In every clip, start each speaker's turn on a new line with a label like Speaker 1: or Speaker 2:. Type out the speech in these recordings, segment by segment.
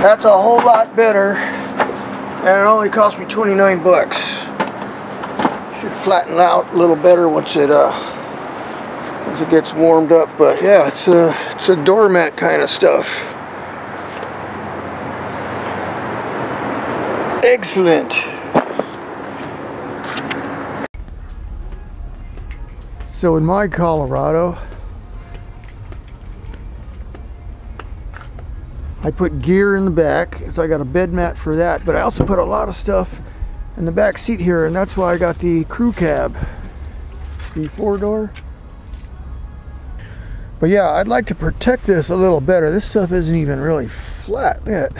Speaker 1: That's a whole lot better. And it only cost me 29 bucks. Should flatten out a little better once it uh once it gets warmed up. But yeah, it's a it's a doormat kind of stuff. Excellent. So in my Colorado, I put gear in the back, so I got a bed mat for that, but I also put a lot of stuff in the back seat here, and that's why I got the crew cab, the four door. But yeah, I'd like to protect this a little better. This stuff isn't even really flat yet.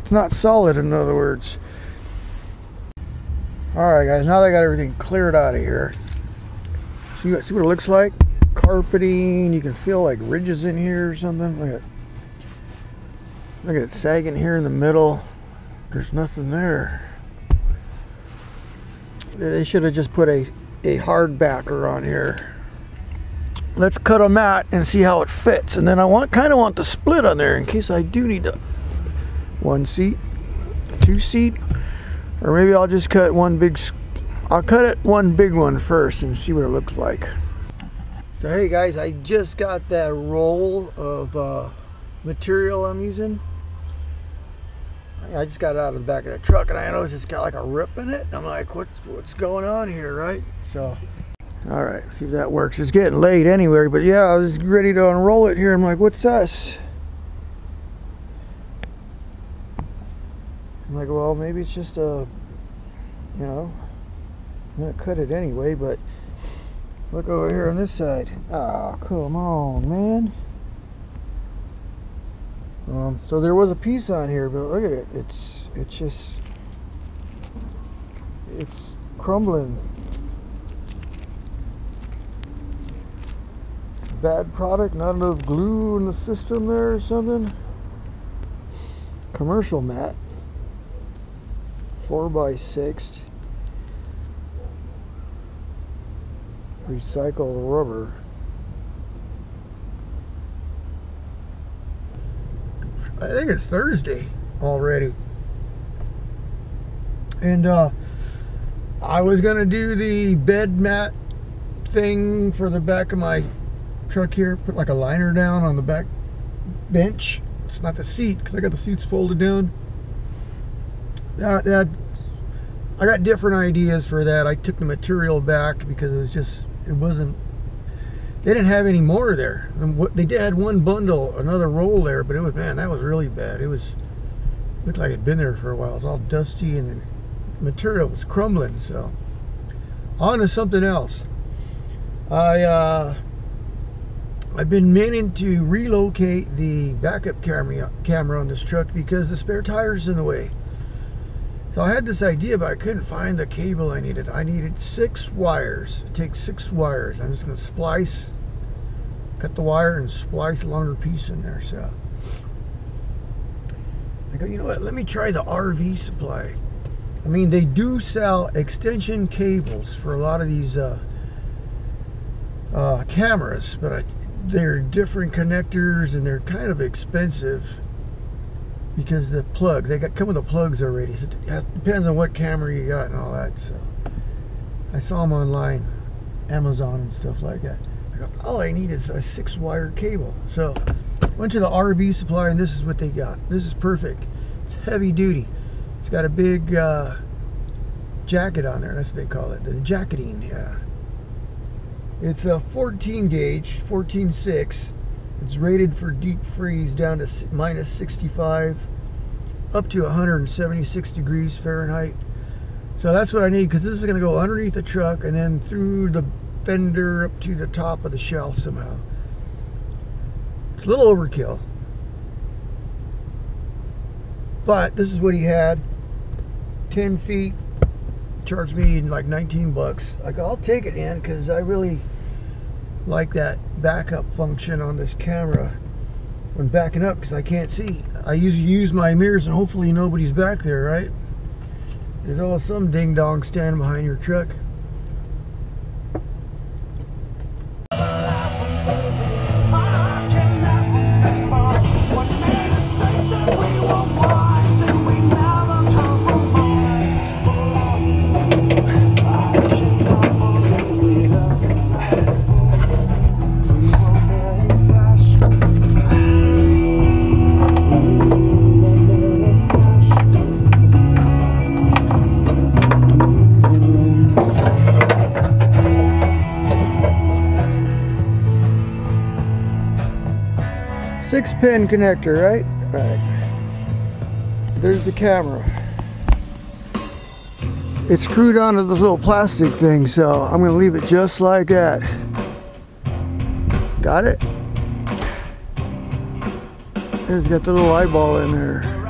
Speaker 1: It's not solid, in other words. Alright guys, now that I got everything cleared out of here, see, see what it looks like? Carpeting, you can feel like ridges in here or something. Look at Look at it sagging here in the middle. There's nothing there. They should have just put a, a hard backer on here. Let's cut a mat and see how it fits. And then I want kind of want the split on there in case I do need to one seat, two seat, or maybe I'll just cut one big, I'll cut it one big one first and see what it looks like. So hey guys, I just got that roll of uh, material I'm using. I just got out of the back of the truck and I noticed it's got like a rip in it. I'm like, what's what's going on here, right? So, all right, see if that works. It's getting late anyway, but yeah, I was ready to unroll it here. I'm like, what's this? I'm like, well, maybe it's just a, you know, I'm gonna cut it anyway, but look over here on this side. Oh, come on, man. Um, so there was a piece on here, but look at it. It's it's just it's crumbling. Bad product, not enough glue in the system there or something. Commercial mat. 4 by 6 Recycled rubber. I think it's Thursday already. And uh, I was gonna do the bed mat thing for the back of my truck here. Put like a liner down on the back bench. It's not the seat because I got the seats folded down. That, that I got different ideas for that. I took the material back because it was just it wasn't they didn't have any more there. They did had one bundle, another roll there, but it was man, that was really bad. It was looked like it'd been there for a while. It was all dusty and the material was crumbling. So on to something else. I uh, I've been meaning to relocate the backup camera camera on this truck because the spare tire's in the way. So I had this idea, but I couldn't find the cable I needed. I needed six wires. It takes six wires. I'm just going to splice, cut the wire, and splice a longer piece in there. So I go, you know what? Let me try the RV supply. I mean, they do sell extension cables for a lot of these uh, uh, cameras, but I, they're different connectors and they're kind of expensive because the plug they got come with the plugs already so it has, depends on what camera you got and all that so. I saw them online Amazon and stuff like that. I go, all I need is a six wire cable. So went to the RV supply and this is what they got. This is perfect. It's heavy duty. It's got a big uh, jacket on there that's what they call it the jacketing yeah it's a 14 gauge 14.6 it's rated for deep freeze down to minus 65 up to 176 degrees Fahrenheit. So that's what I need because this is going to go underneath the truck and then through the fender up to the top of the shell somehow. It's a little overkill. But this is what he had. 10 feet. Charged me like 19 bucks. Like I'll take it in because I really like that backup function on this camera when backing up because I can't see. I usually use my mirrors and hopefully nobody's back there, right? There's always some ding dong standing behind your truck. Six pin connector, right? Right. There's the camera. It's screwed onto this little plastic thing, so I'm gonna leave it just like that. Got it? It's got the little eyeball in there.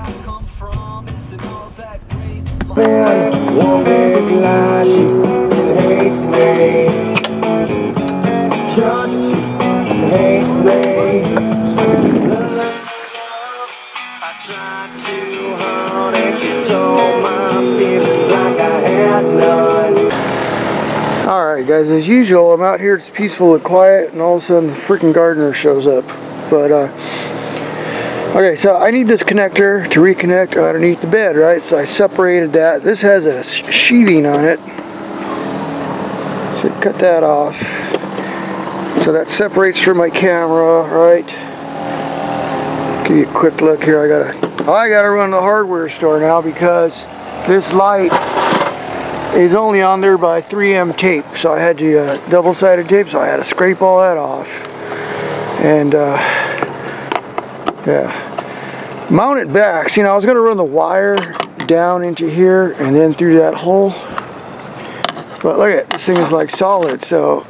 Speaker 2: None.
Speaker 1: Alright guys, as usual, I'm out here, it's peaceful and quiet, and all of a sudden the freaking gardener shows up. But, uh, okay, so I need this connector to reconnect underneath the bed, right? So I separated that. This has a sheathing on it. So cut that off. So that separates from my camera, right? Give you a quick look here. I gotta, I gotta run to the hardware store now because this light is only on there by 3M tape. So I had the uh, double-sided tape, so I had to scrape all that off. And uh, yeah, mount it back. See, now I was gonna run the wire down into here and then through that hole. But look at this thing is like solid. So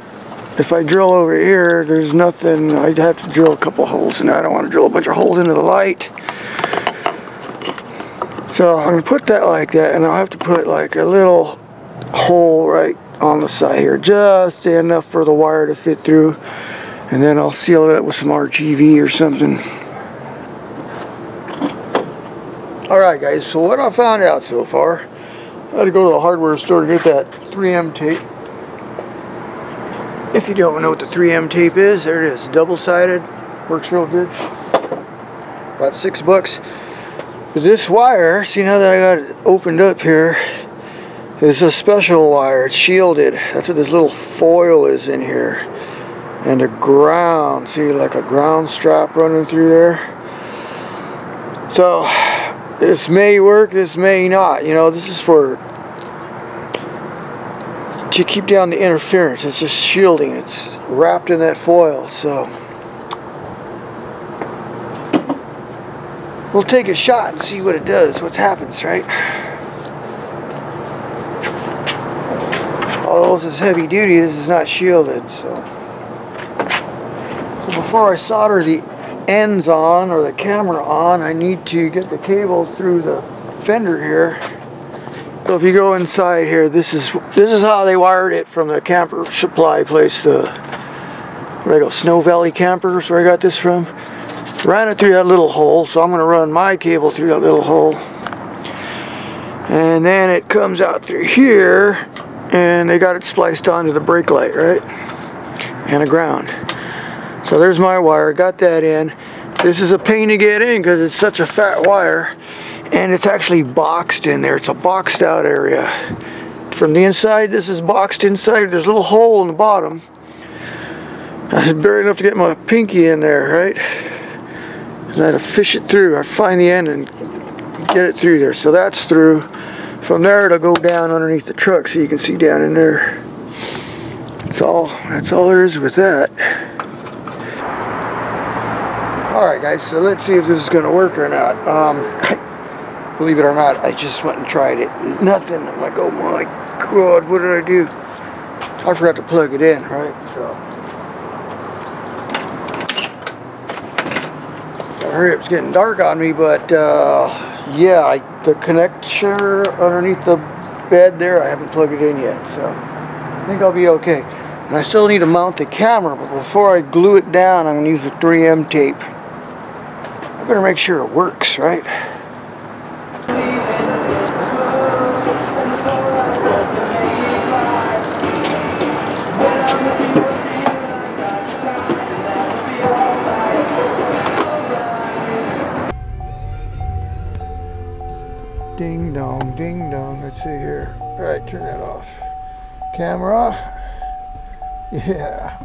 Speaker 1: if I drill over here, there's nothing. I'd have to drill a couple holes, and I don't want to drill a bunch of holes into the light. So I'm gonna put that like that, and I'll have to put like a little hole right on the side here, just enough for the wire to fit through, and then I'll seal it up with some RTV or something. Alright guys, so what I found out so far, I had to go to the hardware store to get that 3M tape. If you don't know what the 3M tape is, there it is, double-sided, works real good. About six bucks. But this wire, see now that I got it opened up here, is a special wire. It's shielded. That's what this little foil is in here. And the ground, see like a ground strap running through there. So this may work, this may not. You know, this is for to keep down the interference. It's just shielding. It's wrapped in that foil. So we'll take a shot and see what it does, what happens, right? Although this is heavy duty, this is not shielded. So, so before I solder the ends on or the camera on, I need to get the cables through the fender here. So if you go inside here, this is this is how they wired it from the camper supply place. The where I go, Snow Valley Campers, where I got this from. Ran it through that little hole, so I'm going to run my cable through that little hole. And then it comes out through here, and they got it spliced onto the brake light, right? And a ground. So there's my wire, got that in. This is a pain to get in because it's such a fat wire. And it's actually boxed in there. It's a boxed out area. From the inside, this is boxed inside. There's a little hole in the bottom. I was buried enough to get my pinky in there, right? And I had to fish it through. I find the end and get it through there. So that's through. From there, it'll go down underneath the truck so you can see down in there. That's all. That's all there is with that. Alright guys, so let's see if this is going to work or not. Um, believe it or not, I just went and tried it. Nothing. I'm like, oh my god, what did I do? I forgot to plug it in, right? So, I heard it was getting dark on me, but uh, yeah, I, the connector underneath the bed there, I haven't plugged it in yet, so I think I'll be okay. And I still need to mount the camera, but before I glue it down, I'm going to use the 3M tape. I better make sure it works, right? See here. All right, turn that off. Camera. Yeah.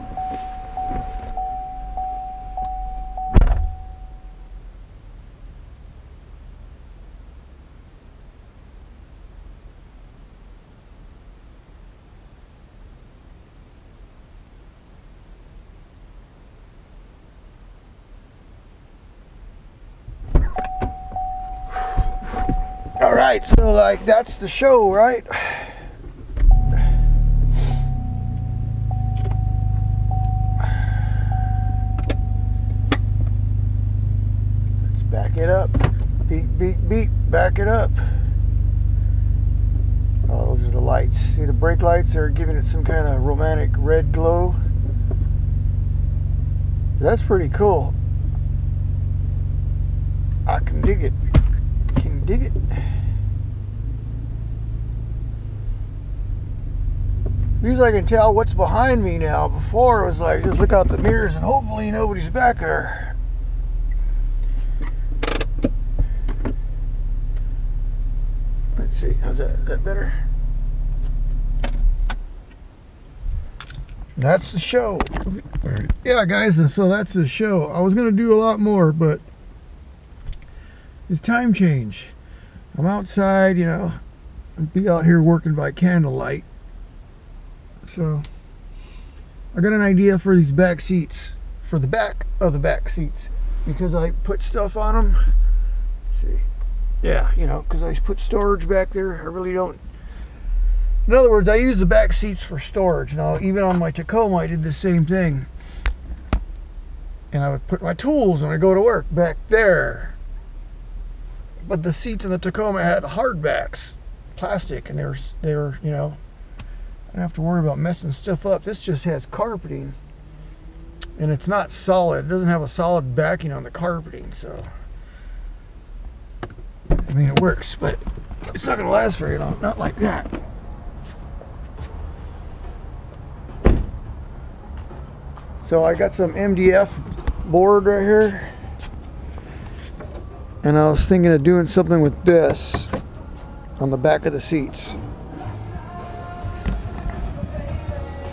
Speaker 1: Right, so like that's the show, right? Let's back it up. Beep, beep, beep. Back it up. Oh, those are the lights. See, the brake lights are giving it some kind of romantic red glow. That's pretty cool. I can dig it. Can dig it. At least I can tell what's behind me now. Before it was like just look out the mirrors and hopefully nobody's back there. Let's see, how's that? Is that better? That's the show. Yeah, guys, and so that's the show. I was gonna do a lot more, but it's time change. I'm outside, you know, I'd be out here working by candlelight. So I got an idea for these back seats, for the back of the back seats, because I put stuff on them. see, yeah, you know, because I put storage back there. I really don't. In other words, I use the back seats for storage. Now, even on my Tacoma, I did the same thing. And I would put my tools when I go to work back there. But the seats in the Tacoma had hard backs, plastic, and they were, they were, you know, I don't have to worry about messing stuff up. This just has carpeting, and it's not solid. It doesn't have a solid backing on the carpeting, so I mean it works, but it's not going to last very long. Not like that. So I got some MDF board right here. And I was thinking of doing something with this on the back of the seats.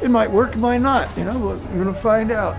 Speaker 1: It might work, it might not, you know, we're gonna find out.